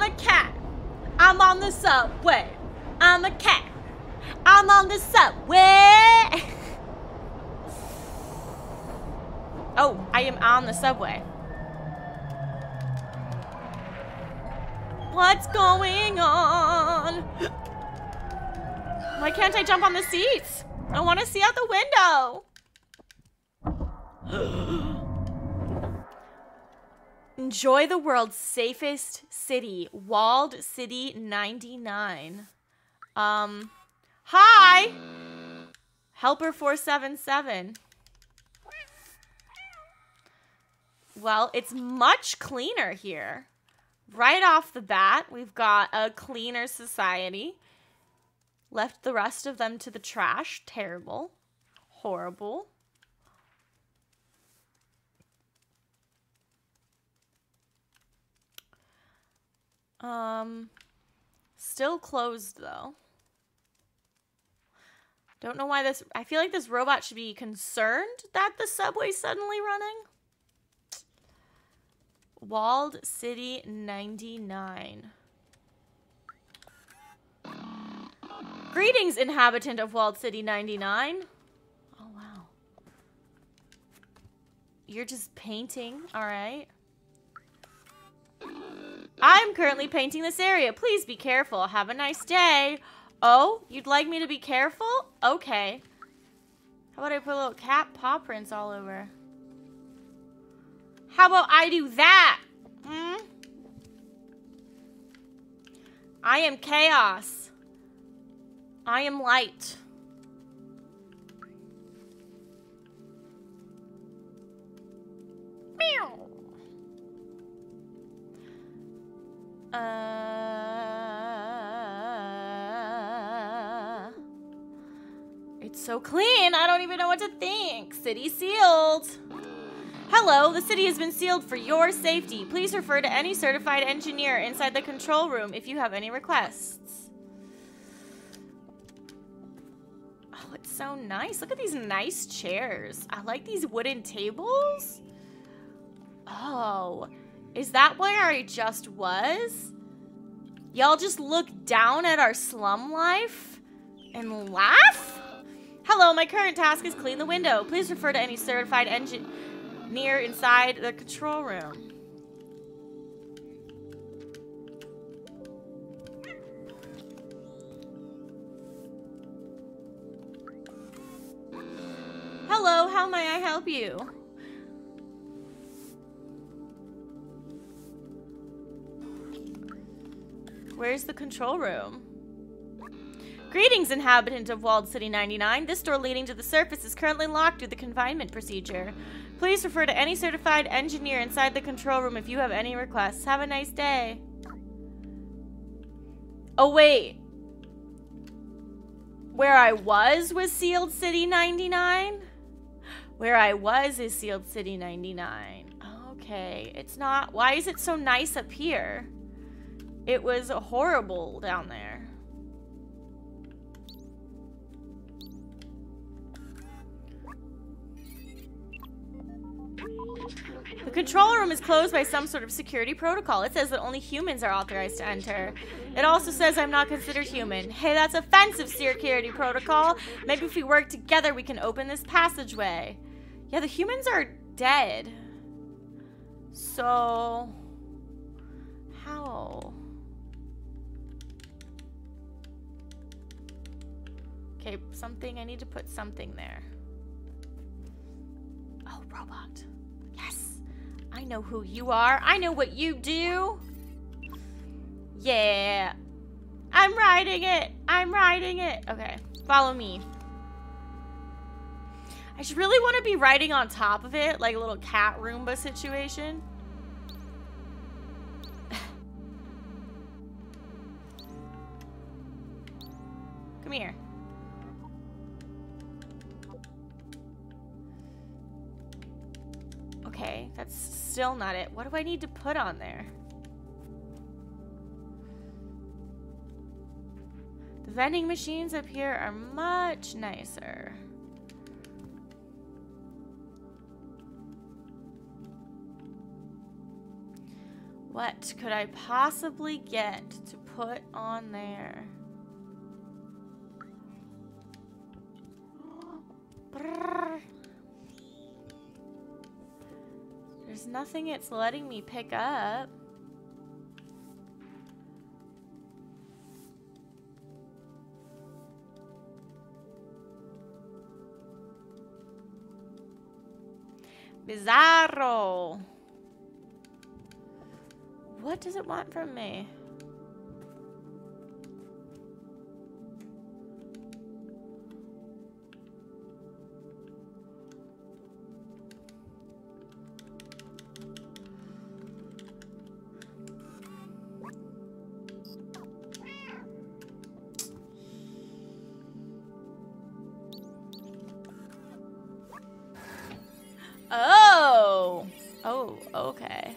I'm a cat. I'm on the subway. I'm a cat. I'm on the subway. oh, I am on the subway. What's going on? Why can't I jump on the seats? I want to see out the window. Enjoy the world's safest city, Walled City 99. Um, hi! Helper 477. Well, it's much cleaner here. Right off the bat, we've got a cleaner society. Left the rest of them to the trash. Terrible. Horrible. Um, still closed though. Don't know why this, I feel like this robot should be concerned that the subway's suddenly running. Walled City 99. Greetings, inhabitant of Walled City 99. Oh, wow. You're just painting, alright. I'm currently painting this area. Please be careful. Have a nice day. Oh, you'd like me to be careful? Okay. How about I put a little cat paw prints all over? How about I do that? Hmm? I am chaos. I am light. Uh, it's so clean, I don't even know what to think. City sealed. Hello, the city has been sealed for your safety. Please refer to any certified engineer inside the control room if you have any requests. Oh, it's so nice. Look at these nice chairs. I like these wooden tables. Oh, is that where I just was? Y'all just look down at our slum life and laugh? Hello, my current task is clean the window. Please refer to any certified engineer inside the control room. Hello, how may I help you? Where's the control room? Greetings, inhabitant of Walled City 99. This door leading to the surface is currently locked due to the confinement procedure. Please refer to any certified engineer inside the control room if you have any requests. Have a nice day. Oh, wait. Where I was was Sealed City 99? Where I was is Sealed City 99. Okay, it's not... Why is it so nice up here? It was horrible down there. The control room is closed by some sort of security protocol. It says that only humans are authorized to enter. It also says I'm not considered human. Hey, that's offensive, security protocol. Maybe if we work together, we can open this passageway. Yeah, the humans are dead. So... How? Okay, something. I need to put something there. Oh, robot. Yes. I know who you are. I know what you do. Yeah. I'm riding it. I'm riding it. Okay, follow me. I should really want to be riding on top of it, like a little cat Roomba situation. Come here. Okay, that's still not it. What do I need to put on there? The vending machines up here are much nicer. What could I possibly get to put on there? There's nothing it's letting me pick up. Bizarro. What does it want from me? Oh. Oh, okay.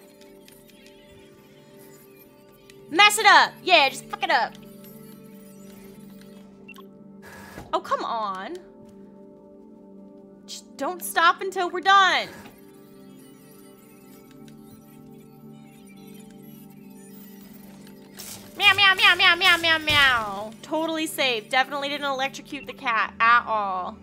Mess it up. Yeah, just fuck it up. Oh, come on. Just don't stop until we're done. Meow, meow, meow, meow, meow, meow, meow. Totally safe. Definitely didn't electrocute the cat at all.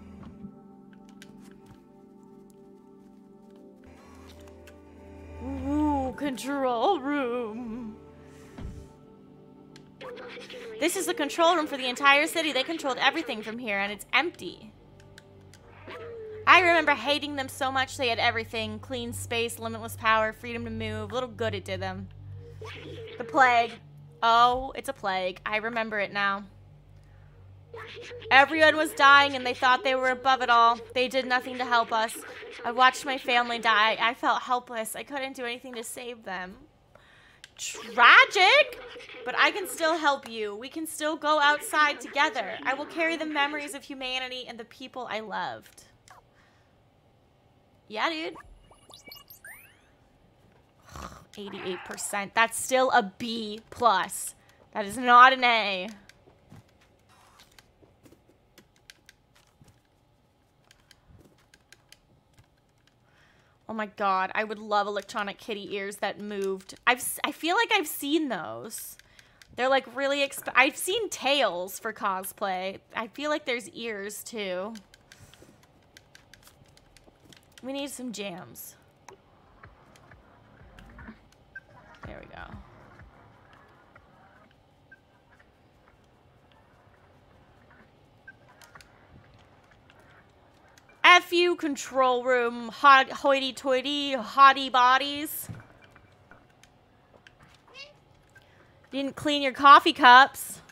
Control room. This is the control room for the entire city. They controlled everything from here, and it's empty. I remember hating them so much. They had everything. Clean space, limitless power, freedom to move. Little good it did them. The plague. Oh, it's a plague. I remember it now. Everyone was dying and they thought they were above it all. They did nothing to help us. I watched my family die. I felt helpless. I couldn't do anything to save them. Tragic! But I can still help you. We can still go outside together. I will carry the memories of humanity and the people I loved. Yeah, dude. 88%. That's still a B plus. That is not an A. Oh my god, I would love electronic kitty ears that moved. I've I feel like I've seen those. They're like really exp I've seen tails for cosplay. I feel like there's ears too. We need some jams. There we go. F you, control room, hot, hoity-toity, hottie bodies. Didn't clean your coffee cups.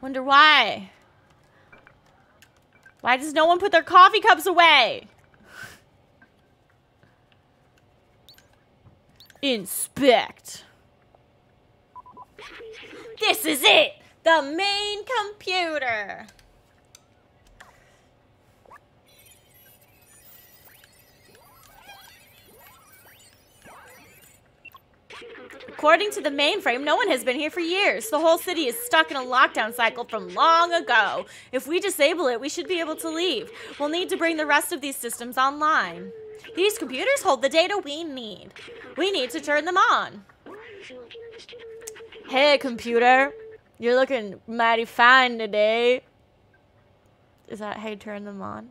Wonder why. Why does no one put their coffee cups away? Inspect. This is it! The main computer! According to the mainframe, no one has been here for years. The whole city is stuck in a lockdown cycle from long ago. If we disable it, we should be able to leave. We'll need to bring the rest of these systems online. These computers hold the data we need. We need to turn them on. Hey, computer. You're looking mighty fine today. Is that hey, turn them on?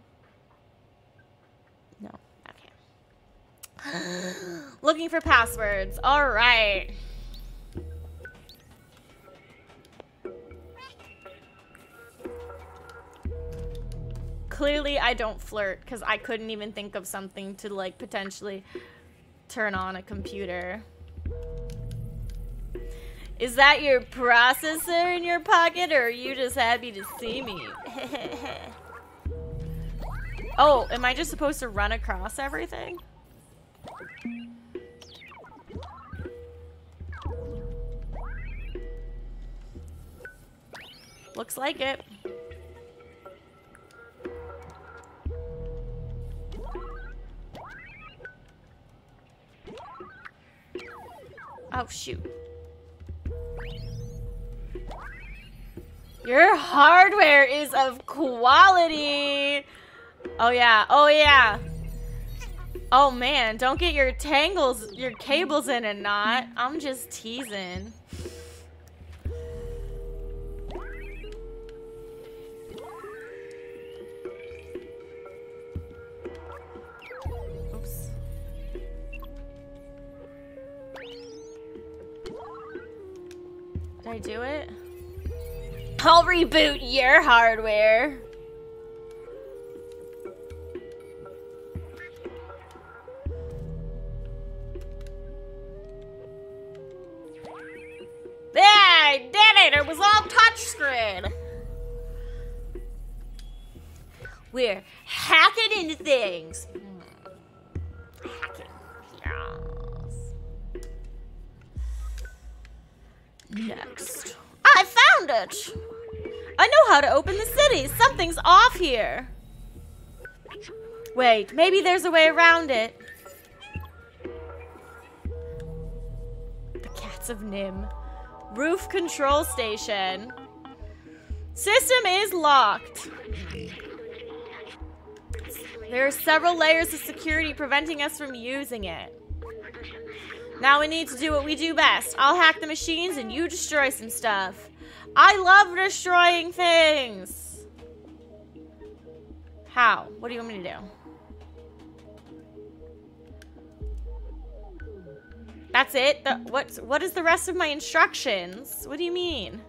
No. Okay. Looking for passwords. All right. Clearly, I don't flirt because I couldn't even think of something to like potentially turn on a computer. Is that your processor in your pocket or are you just happy to see me? oh, am I just supposed to run across everything? Looks like it. Oh, shoot. Your hardware is of quality. Oh, yeah. Oh, yeah. Oh man, don't get your tangles, your cables in a knot. I'm just teasing. Did I do it? I'll reboot your hardware. City. Something's off here. Wait, maybe there's a way around it. The Cats of Nim. Roof control station. System is locked. There are several layers of security preventing us from using it. Now we need to do what we do best. I'll hack the machines and you destroy some stuff. I love destroying things. How? What do you want me to do? That's it? The, what's, what is the rest of my instructions? What do you mean?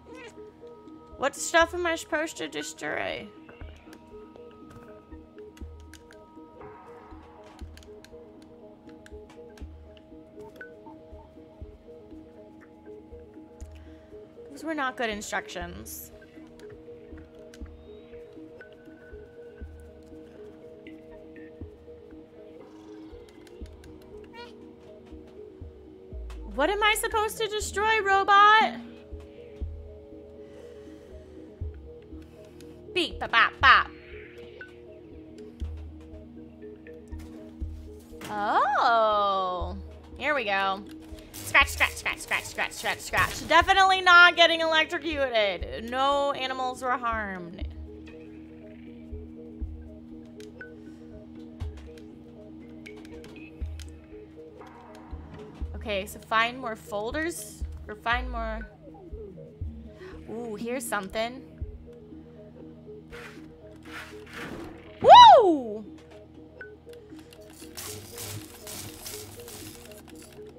What stuff am I supposed to destroy? Those were not good instructions. What am I supposed to destroy, robot? Beep, bop, bop, bop. Oh. Here we go. Scratch, scratch, scratch, scratch, scratch, scratch, scratch. Definitely not getting electrocuted. No animals were harmed. Okay, so find more folders or find more. Ooh, here's something. Woo!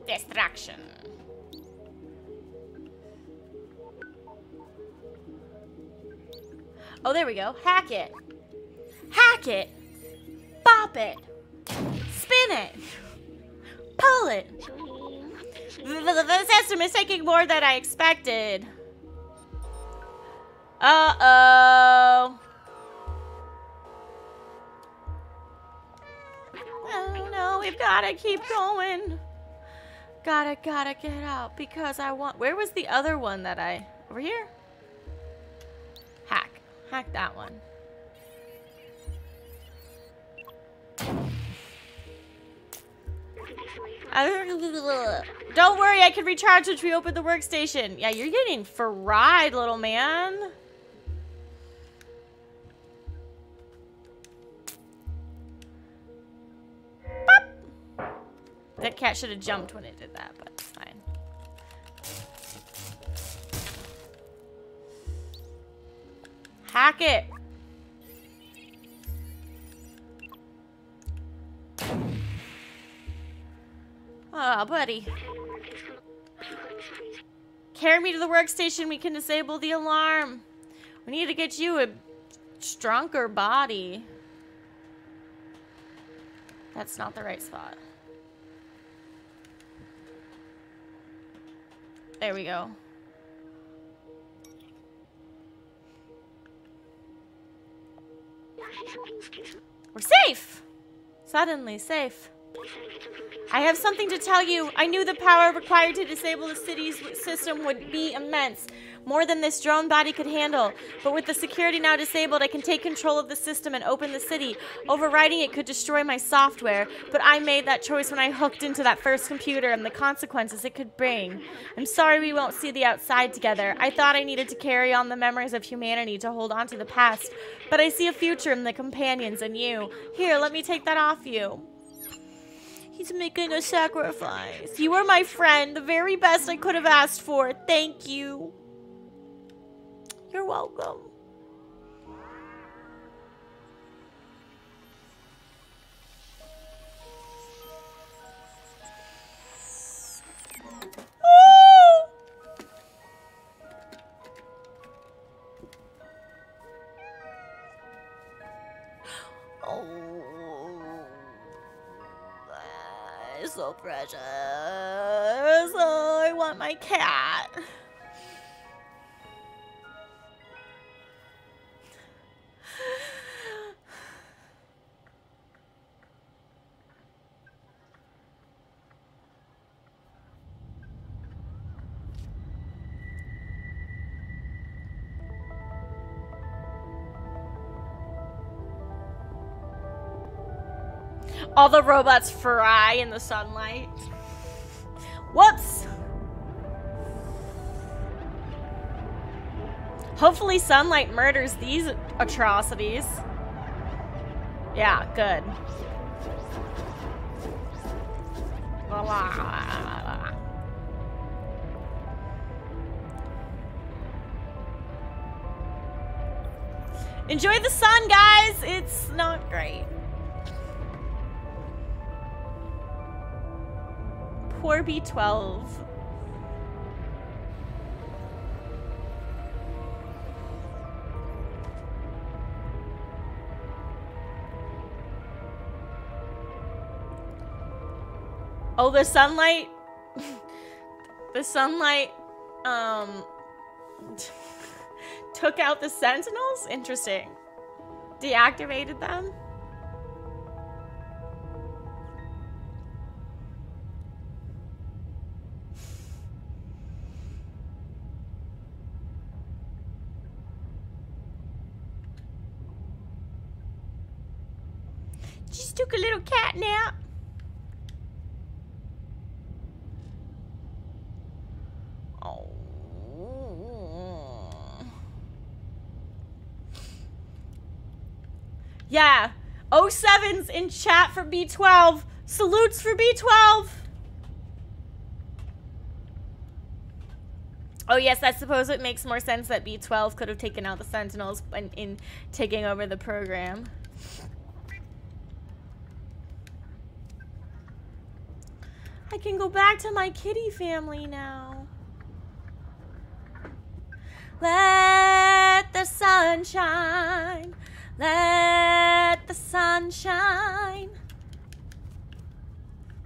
Distraction. Oh, there we go. Hack it. Hack it. Bop it. Spin it. Pull it. The system is taking more than I expected. Uh-oh. Oh no, we've gotta keep going. Gotta, gotta get out because I want... Where was the other one that I... Over here? Hack. Hack that one. Don't worry, I can recharge once we open the workstation. Yeah, you're getting fried, little man. That cat should have jumped when it did that, but it's fine. Hack it. Oh, buddy. Carry me to the workstation. We can disable the alarm. We need to get you a stronger body. That's not the right spot. There we go. We're safe! Suddenly safe. I have something to tell you. I knew the power required to disable the city's system would be immense, more than this drone body could handle. But with the security now disabled, I can take control of the system and open the city. Overriding it could destroy my software, but I made that choice when I hooked into that first computer and the consequences it could bring. I'm sorry we won't see the outside together. I thought I needed to carry on the memories of humanity to hold on to the past, but I see a future in the companions and you. Here, let me take that off you. He's making a sacrifice. You were my friend, the very best I could have asked for. Thank you. You're welcome. So precious. Oh, I want my cat. All the robots fry in the sunlight. Whoops! Hopefully sunlight murders these atrocities. Yeah, good. Enjoy the sun, guys! It's not great. Poor B12. Oh, the sunlight. the sunlight, um, took out the sentinels? Interesting. Deactivated them? Yeah. 07's in chat for B12. Salutes for B12. Oh yes, I suppose it makes more sense that B12 could have taken out the Sentinels in, in taking over the program. I can go back to my kitty family now. Let the sun shine. Let the sun shine.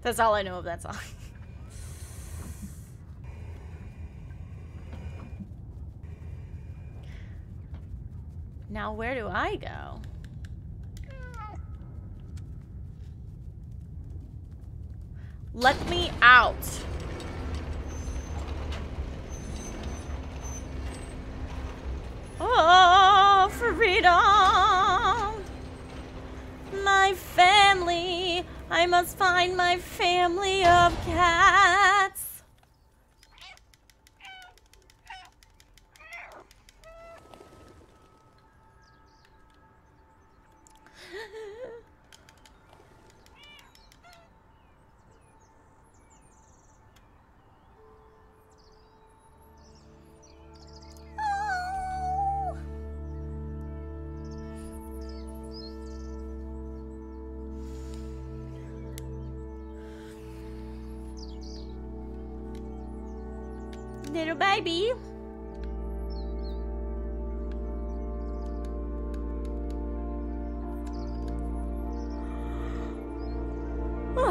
That's all I know of that song. now where do I go? Let me out. Oh, freedom. My family. I must find my family of cats. Little baby.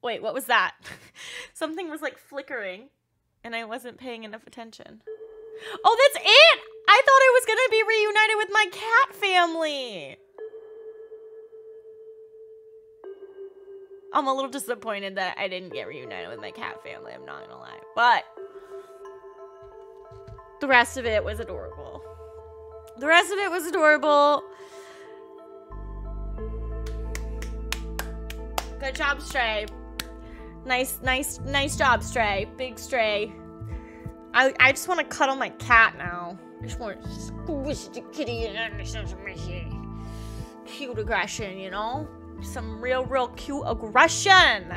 Wait, what was that? Something was like flickering and I wasn't paying enough attention. Oh, that's it! I thought I was gonna be reunited with my cat family. I'm a little disappointed that I didn't get reunited with my cat family, I'm not gonna lie. But the rest of it was adorable. The rest of it was adorable. Good job, Stray. Nice, nice, nice job, Stray. Big Stray. I, I just want to cuddle my cat now. I just want to squish the kitty and some cute aggression, you know? Some real, real cute aggression.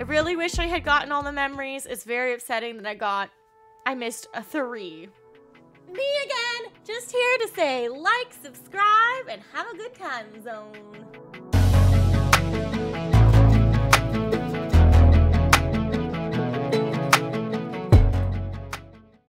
I really wish I had gotten all the memories. It's very upsetting that I got, I missed a three. Me again, just here to say like, subscribe, and have a good time zone.